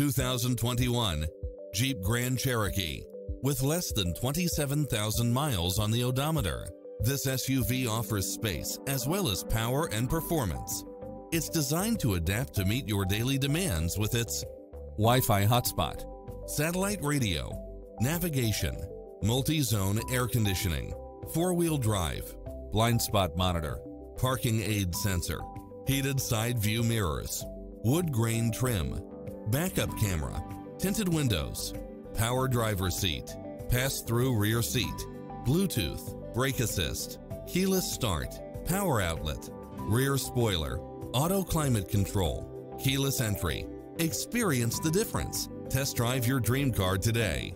2021 Jeep Grand Cherokee. With less than 27,000 miles on the odometer, this SUV offers space as well as power and performance. It's designed to adapt to meet your daily demands with its Wi-Fi hotspot, satellite radio, navigation, multi-zone air conditioning, four-wheel drive, blind spot monitor, parking aid sensor, heated side view mirrors, wood grain trim, backup camera, tinted windows, power driver seat, pass-through rear seat, Bluetooth, brake assist, keyless start, power outlet, rear spoiler, auto climate control, keyless entry. Experience the difference. Test drive your dream car today.